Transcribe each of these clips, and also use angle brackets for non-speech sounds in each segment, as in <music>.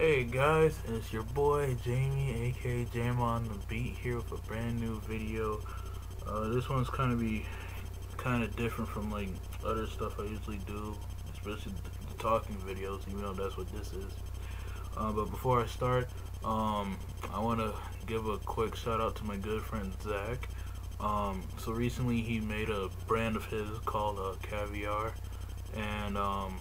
Hey guys, it's your boy Jamie, aka J-Mo on the Beat, here with a brand new video. Uh, this one's kind of be kind of different from like other stuff I usually do, especially the, talking videos, even though that's what this is. Uh, but before I start, um, I want to give a quick shout out to my good friend Zach. Um, so recently he made a brand of his called uh, Caviar, and um,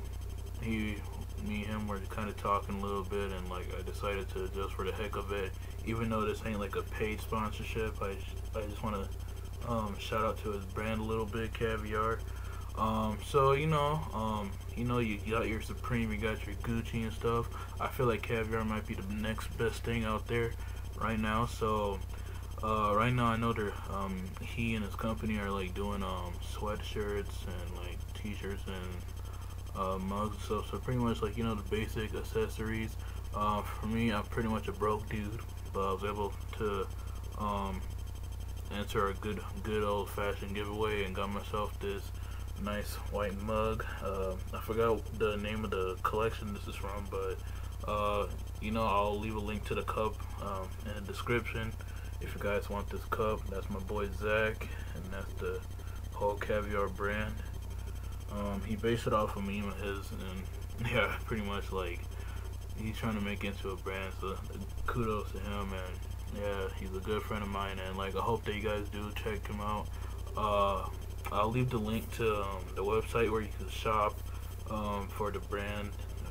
he me and him were kind of talking a little bit, and like I decided to just for the heck of it, even though this ain't like a paid sponsorship, I I just want to um, shout out to his brand a little bit, Caviar. Um, so you know, um, you know, you got your Supreme, you got your Gucci and stuff. I feel like Caviar might be the next best thing out there right now. So uh, right now, I know they're um, he and his company are like doing um, sweatshirts and like t-shirts and uh, mugs and stuff. So pretty much like you know the basic accessories. Uh, for me, I'm pretty much a broke dude, but I was able to um, enter a good, good old-fashioned giveaway and got myself this nice white mug. Uh, I forgot the name of the collection this is from, but uh, you know I'll leave a link to the cup um, in the description if you guys want this cup. That's my boy Zach, and that's the whole caviar brand. Um, he based it off of me and his, and <laughs> yeah, pretty much like he's trying to make into a brand. So kudos to him, and yeah, he's a good friend of mine, and like I hope that you guys do check him out. Uh, I'll leave the link to um, the website where you can shop um, for the brand,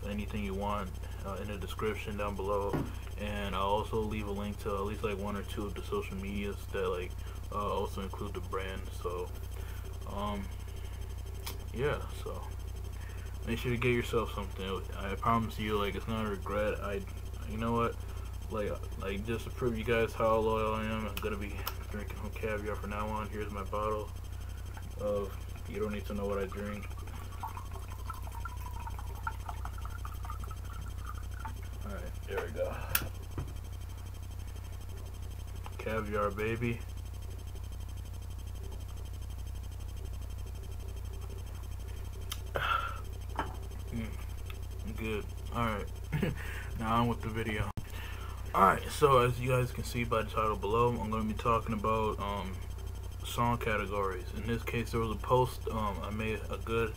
anything you want, uh, in the description down below, and I'll also leave a link to at least like one or two of the social medias that like uh, also include the brand. So, um, yeah, so make sure to get yourself something. I promise you, like it's not a regret. I, you know what, like like just to prove you guys how loyal I am, I'm gonna be drinking from caviar from now on. Here's my bottle of. You don't need to know what I drink. Alright, there we go. Caviar, baby. Good. Alright. <laughs> now on with the video. Alright, so as you guys can see by the title below, I'm going to be talking about um, song categories. In this case, there was a post um, I made a good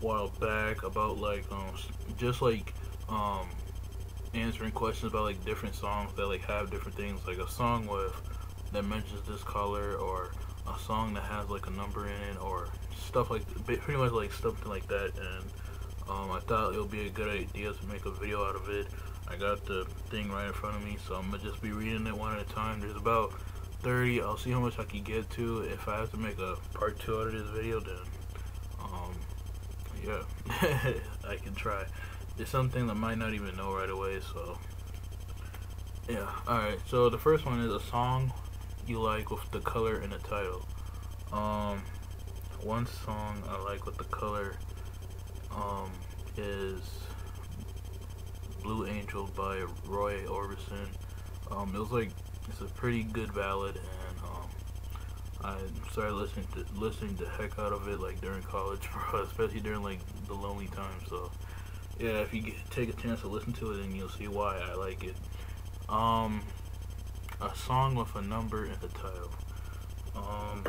while back about like um, just like um, answering questions about like different songs that like have different things, like a song with that mentions this color or a song that has like a number in it or stuff like pretty much like something like that and um, I thought it would be a good idea to make a video out of it. I got the thing right in front of me so I'm gonna just be reading it one at a time. There's about 30 I'll see how much I can get to. If I have to make a part two out of this video then um, yeah <laughs> I can try. It's something that might not even know right away so yeah. Alright so the first one is a song you like with the color in the title. Um, one song I like with the color um, is Blue Angel by Roy Orbison. Um, it was like it's a pretty good ballad, and um, I started listening to listening the heck out of it like during college, <laughs> especially during like the lonely times. So yeah, if you get, take a chance to listen to it, then you'll see why I like it. Um, a song with a number in the title. Um,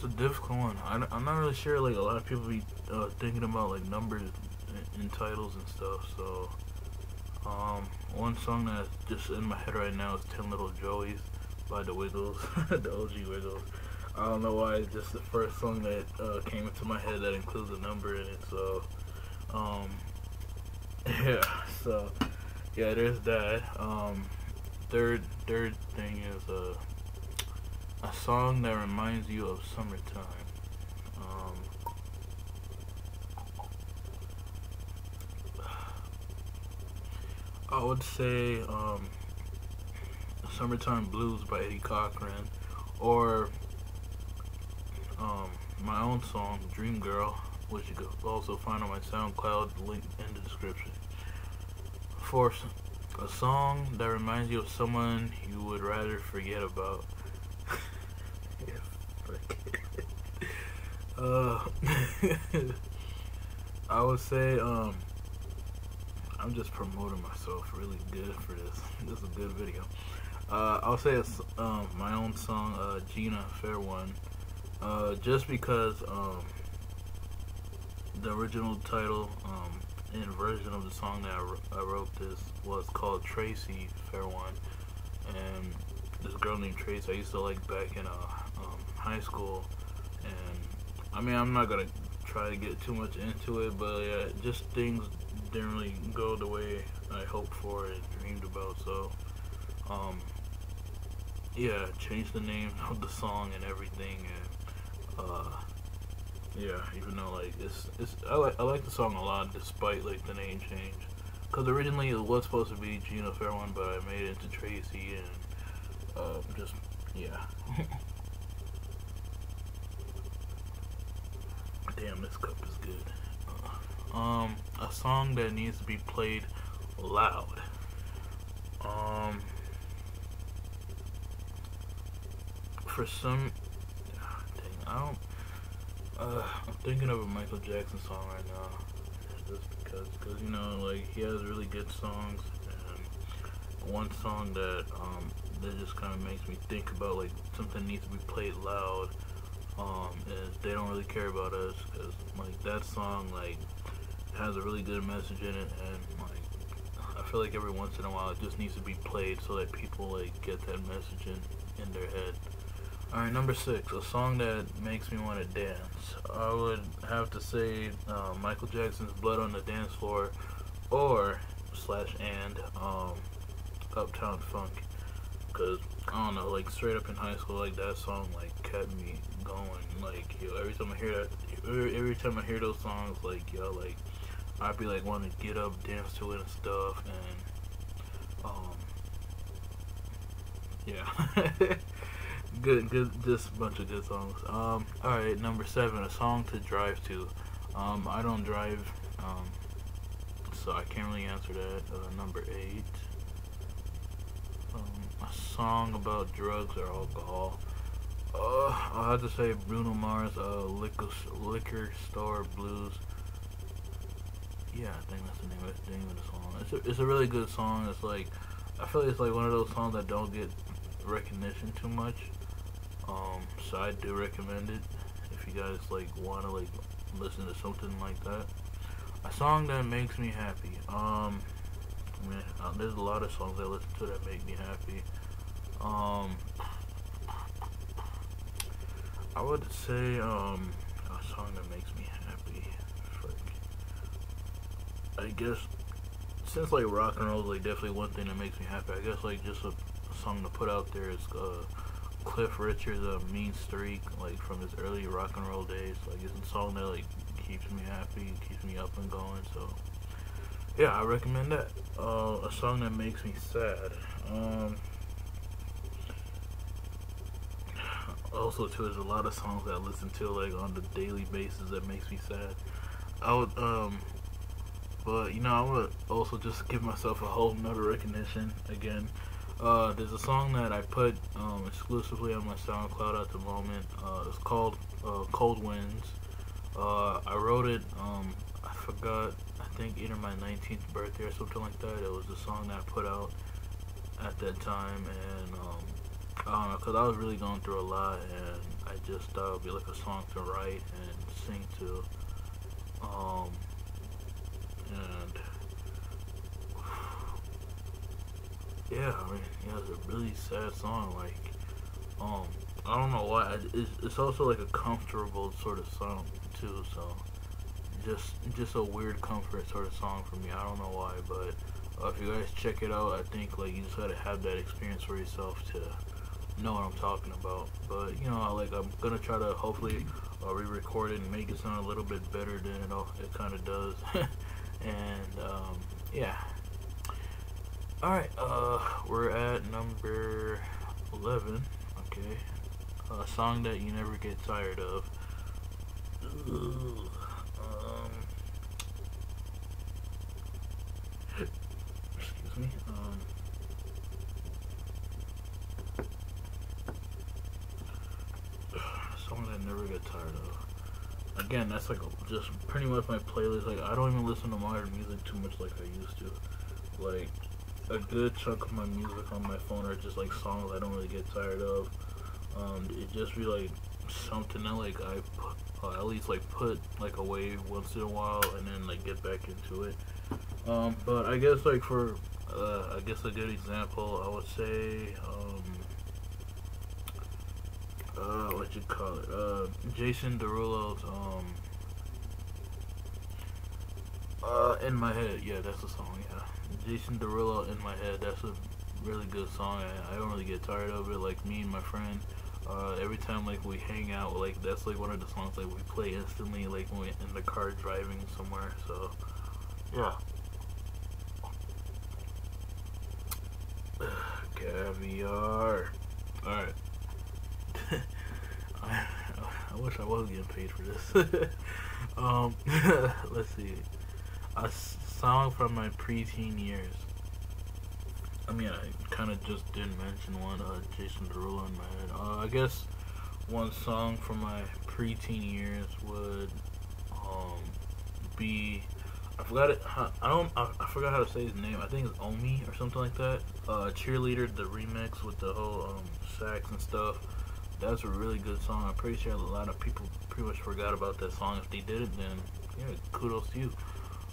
that's a difficult one. I, am not really sure. Like a lot of people be uh, thinking about like numbers in, in, titles and stuff. So, um, one song that's just in my head right now is Ten Little Joeys by the Wiggles, <laughs> the OG Wiggles. I don't know why. It's just the first song that uh, came into my head that includes a number in it. So, um, <laughs> yeah. So yeah, there's that. Um, third third thing is a a song that reminds you of summertime. Um, I would say um, "Summertime Blues" by Eddie Cochran, or um, my own song "Dream Girl," which you can also find on my SoundCloud link in the description for a song that reminds you of someone you would rather forget about. Uh, <laughs> I would say um, I'm just promoting myself really good for this. This is a good video. Uh, I'll say it's um, my own song, uh, Gina, Fair One. Uh, just because um, the original title um, and version of the song that I, I wrote this was called Tracy, Fair One. And this girl named Tracy I used to like back in uh, um, high school. I mean, I'm not to try to get too much into it, but yeah, just things didn't really go the way I hoped for and dreamed about. So, um, yeah, changed the name <laughs> of the song and everything, and uh, yeah, even though like it's it's I like I like the song a lot despite like the name change, because originally it was supposed to be Gina Fairone, but I made it into Tracy and uh, just yeah. <laughs> Damn, this cup is good. Uh, um, a song that needs to be played loud. Um, for some, dang, I don't. Uh, I'm thinking of a Michael Jackson song right now, just because, cause you know, like he has really good songs, and one song that um that just kind of makes me think about like something needs to be played loud um, is they don't really care about us because like that song like has a really good message in it and like I feel like every once in a while it just needs to be played so that people like get that message in in their head. Alright, number six, a song that makes me want to dance. I would have to say uh, Michael Jackson's Blood on the Dance Floor or slash and um, Uptown Funk. Cause I don't know, like straight up in high school, like that song like kept me going. Like yo, every time I hear that, every, every time I hear those songs, like yo, like I'd be like wanting to get up, dance to it and stuff, and um, yeah, <laughs> good, good, just a bunch of good songs. Um, all right, number seven, a song to drive to. Um, I don't drive, um, so I can't really answer that. Uh, number eight um, a song about drugs or alcohol. Uh, I have to say Bruno Mars, uh, liquor, liquor Store Blues. Yeah, I think that's the name of the, name of the song. It's a, it's a really good song. It's like, I feel like it's like one of those songs that don't get recognition too much. Um, so I do recommend it if you guys like want to like listen to something like that. A song that makes me happy. Um, man, uh, there's a lot of songs I listen to that make me happy. Um, I would say um, a song that makes me happy. Frick. I guess since like rock and roll is like definitely one thing that makes me happy. I guess like just a, a song to put out there is uh, Cliff Richard's uh, Mean Streak," like from his early rock and roll days. Like it's a song that like keeps me happy, keeps me up and going. So yeah, I recommend that. Uh, a song that makes me sad. Um, also, too, there's a lot of songs that I listen to like on the daily basis that makes me sad. I would, um, but you know, I would also just give myself a whole nother recognition again. Uh, there's a song that I put um, exclusively on my SoundCloud at the moment. Uh, it's called uh, "Cold Winds." Uh, I wrote it. Um, I forgot I think either my 19th birthday or something like that. It was the song that I put out at that time, and um, I cause I was really going through a lot, and I just thought it would be like a song to write and sing to. Um, and yeah, I mean, yeah, it's a really sad song. Like, um, I don't know why. It's, it's also like a comfortable sort of song too. So just just a weird comfort sort of song for me. I don't know why, but uh, if you guys check it out, I think like you just gotta have that experience for yourself to know what I'm talking about. But you know, like I'm gonna try to hopefully uh, re-record it and make it sound a little bit better than it, all, it kind of does. <laughs> and um, yeah. All right, uh, we're at number 11. Okay, a song that you never get tired of. Ugh. me. Um, song that I never get tired of. again, that's like just pretty much my playlist. Like I don't even listen to modern music too much like I used to. Like a good chunk of my music on my phone are just like songs I don't really get tired of. Um, it just be like something that like I put, uh, at least like put like away once in a while and then like get back into it. Um, but I guess like for uh, I guess a good example I would say um, uh, what you call it uh, Jason Derulo's um, uh, in my head yeah that's the song yeah Jason Derulo in my head that's a really good song I, I don't really get tired of it like me and my friend uh, every time like we hang out, like that's like one of the songs like we play instantly, like when we're in the car driving somewhere. So, yeah. <sighs> Caviar. All right. I, I wish I wasn't getting paid for this. <laughs> um, <laughs> let's see. A song from my preteen years. I mean, I kind of just didn't mention one, uh, Jason Derulo in my head. Uh, I guess one song from my preteen years would um, be, I forgot it, I don't, I, I, forgot how to say his name. I think it's Omi or something like that. Uh, Cheerleader, the remix with the whole um, sax and stuff. That's a really good song. I'm pretty sure a lot of people pretty much forgot about that song. If they did it, then yeah, kudos to you.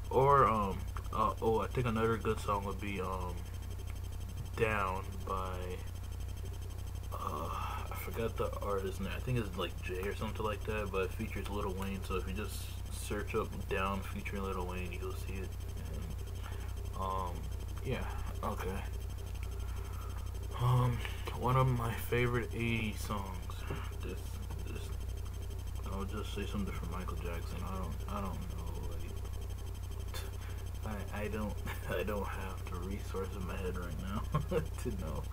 Or um, uh, oh, I think another good song would be um, down by uh, I forgot the artist name. I think it's like Jay or something like that, but it features Lil Wayne. So if you just search up Down featuring Lil Wayne, you'll see it. And, um, yeah, okay. Um, one of my favorite '80s songs. This, this. I'll just say something from Michael Jackson. I don't, I don't know. I, I don't <laughs> I don't have the resource in my head right now <laughs> to know.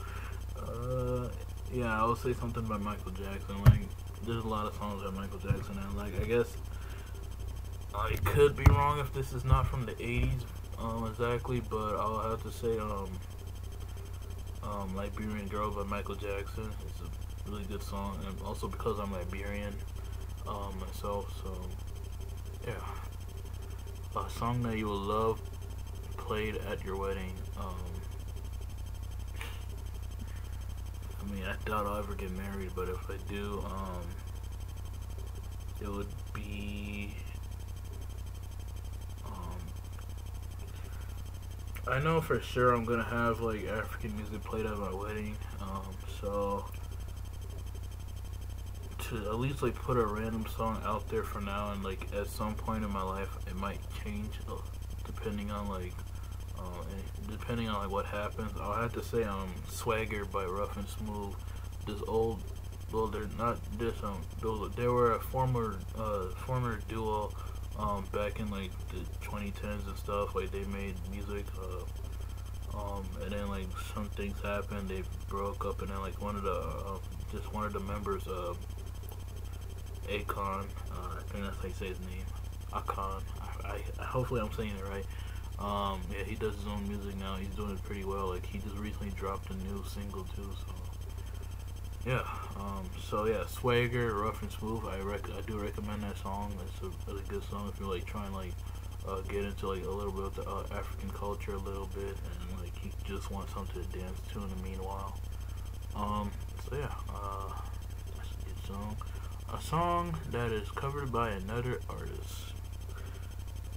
Uh, yeah, I will say something by Michael Jackson. Like, there's a lot of songs by Michael Jackson, and like, I guess I could be wrong if this is not from the '80s um, exactly, but I'll have to say um, um, Liberian Girl by Michael Jackson. It's a really good song, and also because I'm Liberian um, myself, so yeah a song that you will love played at your wedding. Um, I mean, I doubt I'll ever get married, but if I do, um, it would be. Um, I know for sure I'm gonna have like African music played at my wedding. Um, so to at least like put a random song out there for now and like at some point in my life it might change uh, depending on like uh, depending on like what happens I'll have to say um Swagger by Rough and Smooth this old well they're not this um those they were a former uh former duo um back in like the 2010s and stuff like they made music uh um and then like some things happened they broke up and then like one of the uh, just one of the members uh Akon. Uh, I think that's how you say his name. Akon. I, I, hopefully I'm saying it right. Um, yeah, he does his own music now. He's doing it pretty well. Like he just recently dropped a new single too. So yeah. Um, so yeah, Swagger, Rough and Smooth. I rec- I do recommend that song. It's a good song if you're like trying like uh, get into like a little bit of the uh, African culture a little bit and like you just want something to dance to in the meanwhile. Um, so yeah, uh, that's a good song a song that is covered by another artist.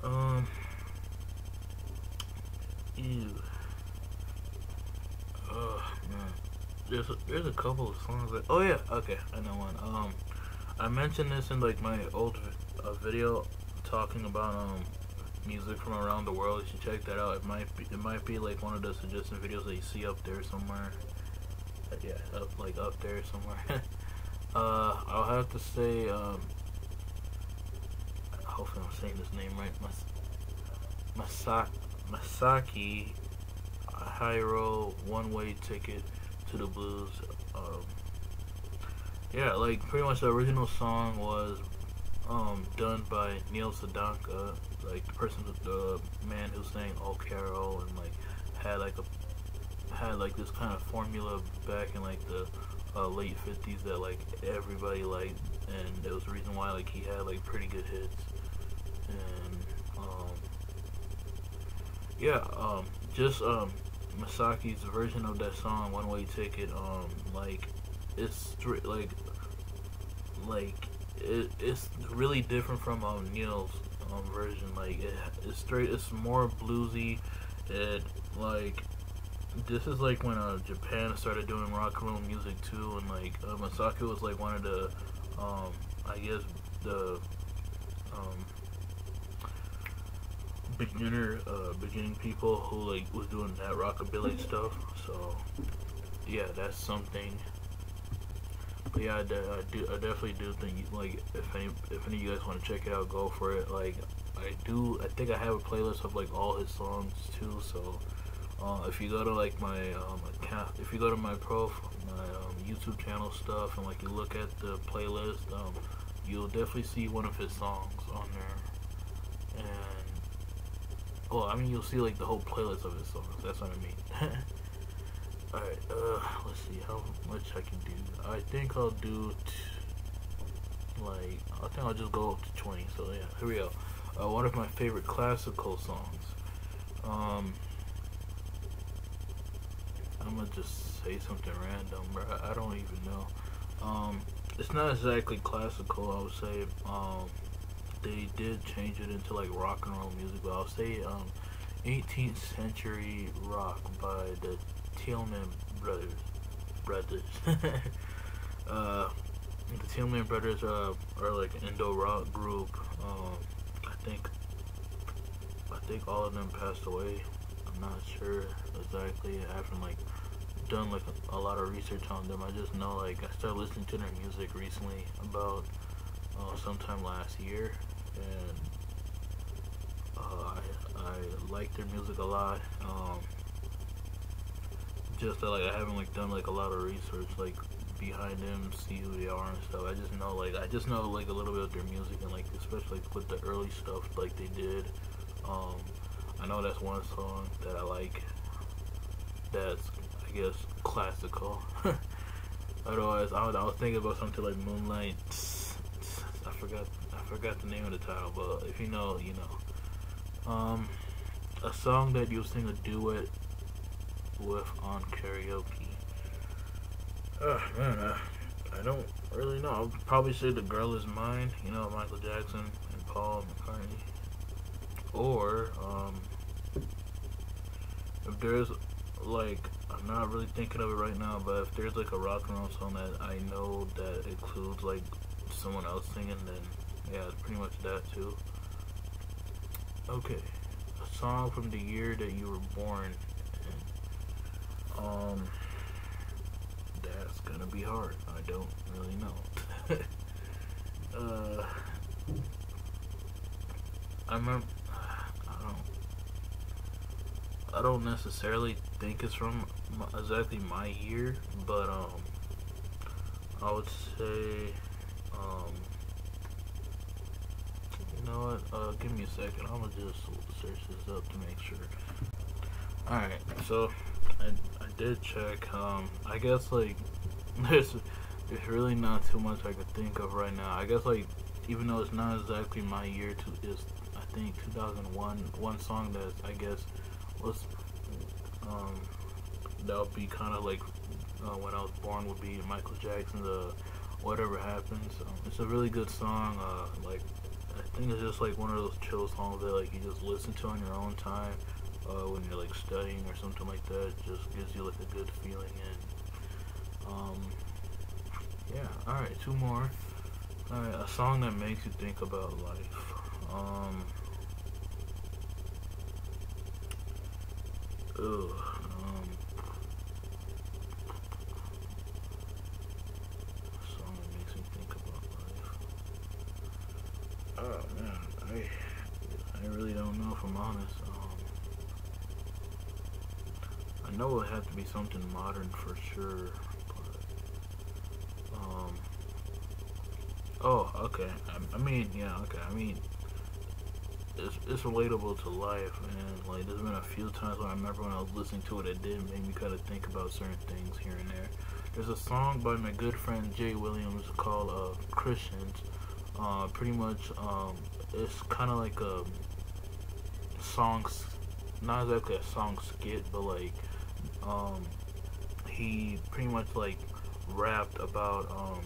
Um, ew. Oh man, there's a, there's a couple of songs that. Oh yeah, okay, I know one. Um, I mentioned this in like my old uh, video talking about um music from around the world. You should check that out. It might be it might be like one of the suggestion videos that you see up there somewhere. Uh, yeah, up like up there somewhere. <laughs> Uh, I'll have to say, um, hopefully I'm saying this name right, Mas Masaki Hirao One Way Ticket to the Blues. Um, yeah, like pretty much the original song was um, done by Neil Sedaka, like the person, the man who sang "Oh Carol" and like had like a had like this kind of formula back in like the uh, late 50s that like everybody liked and it was the reason why like he had like pretty good hits. And um, yeah, um, just um, Masaki's version of that song, One Way Ticket, um, like it's like like it, it's really different from um, Neil's um, version. Like it, it's straight, it's more bluesy. It like this is like when uh, Japan started doing rock and roll music too, and like uh, Masaki was like one of the, um, I guess the, um, beginner, uh, beginning people who like was doing that rockabilly stuff. So yeah, that's something. But yeah, I, de- I do, I definitely do think like if any, if any of you guys want to check it out, go for it. Like I do, I think I have a playlist of like all his songs too. So uh, if you go to like my um, account, if you go to my pro, my um, YouTube channel stuff, and like you look at the playlist, um, you'll definitely see one of his songs on there. And well, I mean, you'll see like the whole playlist of his songs. That's what I mean. <laughs> Alright, uh, let's see how much I can do. I think I'll do, like, I think I'll just go up to 20. So yeah, here we go. Uh, one of my favorite classical songs. Um, I'm gonna just say something random, bro. I don't even know. Um, it's not exactly classical. I would say. Um, they did change it into like rock and roll music, but I'll say um, 18th century rock by the Tielman brothers. Brothers. <laughs> uh, the Tielman brothers uh, are like an Indo rock group. Um, I think. I think all of them passed away. I'm not sure exactly. I haven't like done like a, lot of research on them. I just know like I started listening to their music recently about uh, sometime last year, and uh, I I like their music a lot. Um, just that like I haven't like done like a lot of research like behind them, see who they are and stuff. I just know like I just know like a little bit of their music and like especially like, with the early stuff like they did. Um, I know that's one song that I like. That's I guess classical. <laughs> Otherwise, I was, I was thinking about something like Moonlight. I forgot I forgot the name of the title, but if you know, you know. Um, a song that you'll sing a duet with on karaoke. Oh man, I, I don't really know. I'll probably say "The Girl Is Mine." You know, Michael Jackson and Paul McCartney. Or um, if there's like I'm not really thinking of it right now, but if there's like a rock and roll song that I know that includes like someone else singing, then yeah, it's pretty much that too. Okay, a song from the year that you were born. Um, that's gonna be hard. I don't really know. <laughs> uh, I remember. I don't. I don't necessarily think it's from exactly my year, but um, I would say, um, you know what? Uh, give me a second. I'm gonna just search this up to make sure. All right, so I I did check. Um, I guess like <laughs> there's there's really not too much I could think of right now. I guess like even though it's not exactly my year, to is I think 2001. One song that I guess was um that would be kind of like uh, when I was born would be Michael Jackson's uh, "Whatever Happens." Um, it's a really good song. Uh, like I think it's just like one of those chill songs that like you just listen to on your own time uh, when you're like studying or something like that. It just gives you like a good feeling and um yeah. All right, two more. All right, a song that makes you think about life. Um. Ugh. I'm honest. Um, I know it had to be something modern for sure. But, um, oh, okay. I, I, mean, yeah, okay. I mean, it's, it's relatable to life, and like, there's been a few times when I remember when I was listening to it, it did make me kind of think about certain things here and there. there's a song by my good friend Jay Williams called uh, Christians. Uh, pretty much, um, it's kind of like a song, not exactly a song skit, but like, um, he pretty much like rapped about um,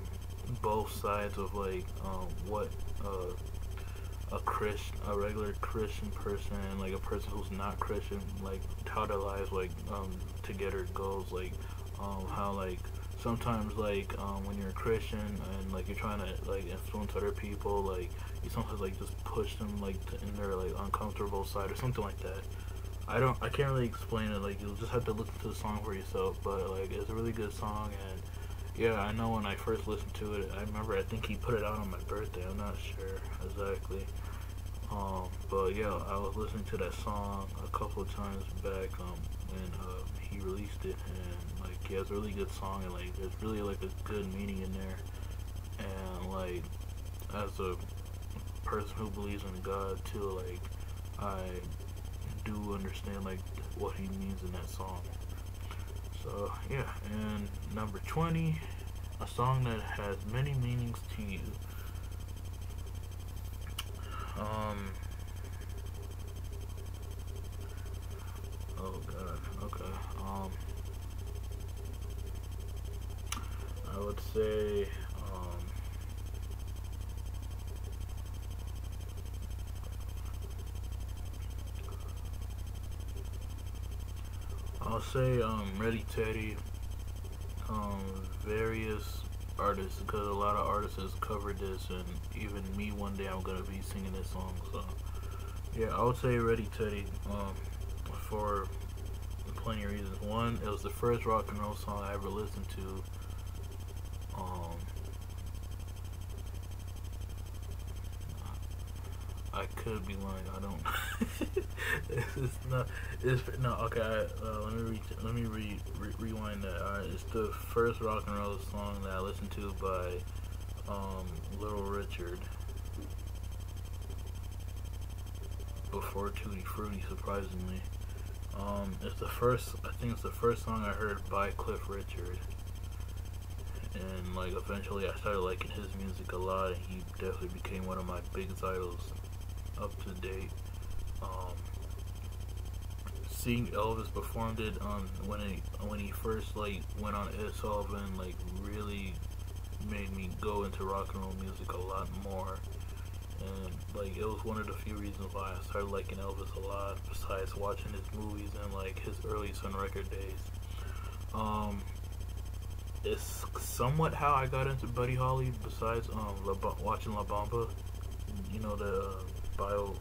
both sides of like um, what uh, a Christian, a regular Christian person, and like a person who's not Christian, like how their lives like um, together goes, like um, how like sometimes like um, when you're a Christian and like you're trying to like influence other people, like you sometimes like just push them like to, in their like uncomfortable side or something like that. I don't, I can't really explain it. Like you'll just have to listen to the song for yourself. But like it's a really good song, and yeah, I know when I first listened to it, I remember I think he put it out on my birthday. I'm not sure exactly. Um, but yeah, I was listening to that song a couple of times back um, when uh, he released it, and like he has a really good song, and like there's really like a good meaning in there, and like as a person who believes in God too, like I do understand like what he means in that song. So yeah, and number 20, a song that has many meanings to you. Um. Oh God. Okay. Um. I would say. Um. I'll say um Ready Teddy. Um, various artists because a lot of artists has covered this and even me one day I'm gonna be singing this song so yeah I would say Ready Teddy um, for plenty of reasons one it was the first rock and roll song I ever listened to um, I could be lying. I don't. <laughs> it's not. It's no. Okay. Uh, let me re, let me re, re, rewind that. It's the first rock and roll song that I listened to by um, Little Richard. Before Tutti Frutti, surprisingly. Um, it's the first. I think it's the first song I heard by Cliff Richard. And like eventually, I started liking his music a lot, and he definitely became one of my biggest idols up to date. Um, seeing Elvis performed it on when he when he first like went on Ed Sullivan like really made me go into rock and roll music a lot more. And like it was one of the few reasons why I started liking Elvis a lot. Besides watching his movies and like his early Sun Record days. Um, it's somewhat how I got into Buddy Holly. Besides um, La watching La Bamba, you know the uh, bio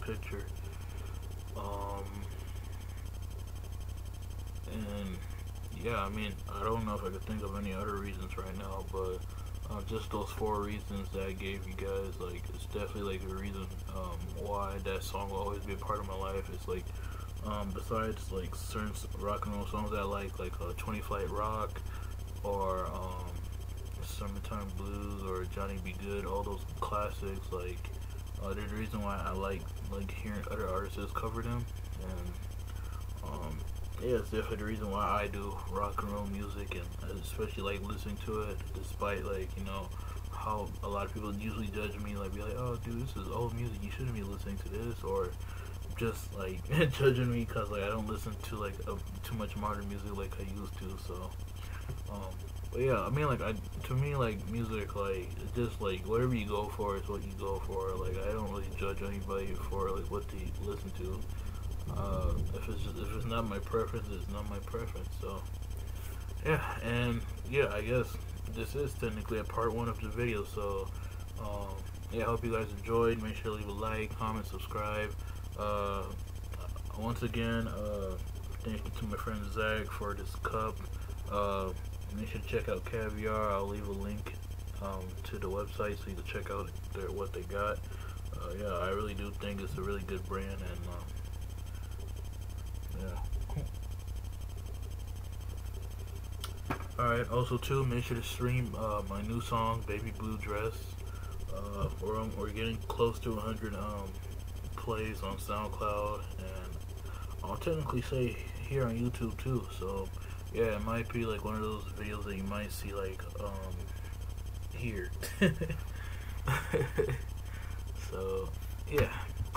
picture. Um, and yeah, I mean, I don't know if I could think of any other reasons right now, but uh, just those four reasons that I gave you guys, like, it's definitely like a reason um, why that song will always be a part of my life. It's like, um, besides like certain rock and roll songs I like, like uh, 20 Flight Rock or um, Summertime Blues or Johnny B. Goode, all those classics, like uh, the reason why I like like hearing other artists cover them, and um, yeah, it's definitely the reason why I do rock and roll music, and especially like listening to it, despite like you know how a lot of people usually judge me, like be like, oh dude, this is old music, you shouldn't be listening to this, or just like <laughs> judging me because like I don't listen to like a, too much modern music like I used to, so um, but yeah, I mean, like, I to me, like, music, like, just like whatever you go for is what you go for. Like, I don't really judge anybody for like what they listen to. Uh, if it's if it's not my preference, it's not my preference. So, yeah, and yeah, I guess this is technically a part one of the video. So, um, yeah, I hope you guys enjoyed. Make sure to leave a like, comment, subscribe. Uh, once again, uh, thank you to my friend Zach for this cup. Uh, make sure to check out Caviar. I'll leave a link um, to the website so you can check out their, what they got. Uh, yeah, I really do think it's a really good brand, and um, yeah. Alright, also too, make sure to stream uh, my new song, Baby Blue Dress. Uh, we're, we're getting close to 100 um, plays on SoundCloud, and I'll technically say here on YouTube too, so yeah, it might be like one of those videos that you might see like um here. <laughs> so yeah.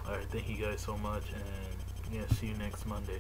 Alright, thank you guys so much and yeah, see you next Monday.